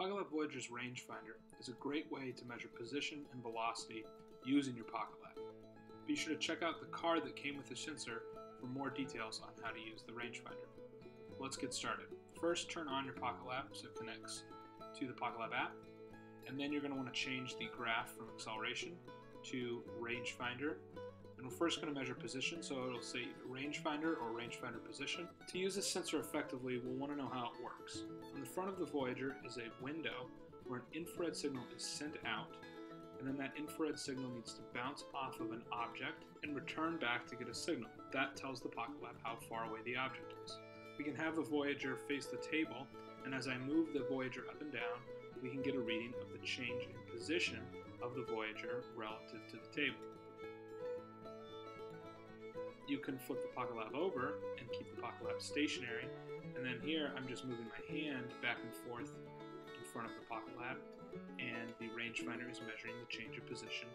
PocketLab Voyager's rangefinder is a great way to measure position and velocity using your PocketLab. Be sure to check out the card that came with the sensor for more details on how to use the rangefinder. Let's get started. First, turn on your PocketLab so it connects to the PocketLab app, and then you're going to want to change the graph from acceleration to rangefinder. And we're first going to measure position, so it'll say rangefinder or rangefinder position. To use this sensor effectively, we'll want to know how it works. On the front of the Voyager is a window where an infrared signal is sent out, and then that infrared signal needs to bounce off of an object and return back to get a signal. That tells the Pocket Lab how far away the object is. We can have the Voyager face the table, and as I move the Voyager up and down, we can get a reading of the change in position of the Voyager relative to the table. You can flip the PocketLab over and keep the PocketLab stationary, and then here I'm just moving my hand back and forth in front of the PocketLab, and the rangefinder is measuring the change of position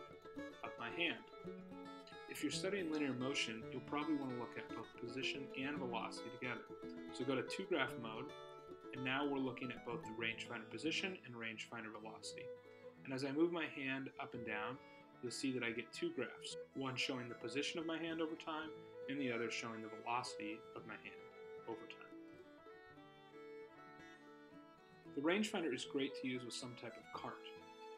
of my hand. If you're studying linear motion, you'll probably want to look at both position and velocity together. So go to two graph mode, and now we're looking at both the rangefinder position and rangefinder velocity. And as I move my hand up and down, you'll see that I get two graphs, one showing the position of my hand over time, and the other showing the velocity of my hand over time. The rangefinder is great to use with some type of cart.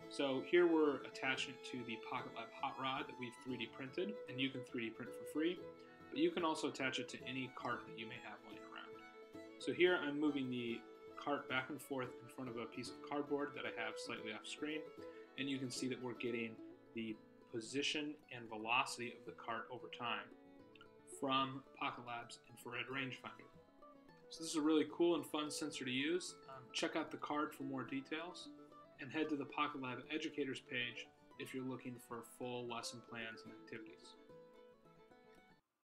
So here we're attaching it to the PocketLab Hot Rod that we've 3D printed, and you can 3D print for free, but you can also attach it to any cart that you may have laying around. So here I'm moving the cart back and forth in front of a piece of cardboard that I have slightly off screen, and you can see that we're getting the position and velocity of the cart over time from Pocket Lab's infrared rangefinder. So this is a really cool and fun sensor to use. Um, check out the card for more details and head to the Pocket Lab Educators page if you're looking for full lesson plans and activities.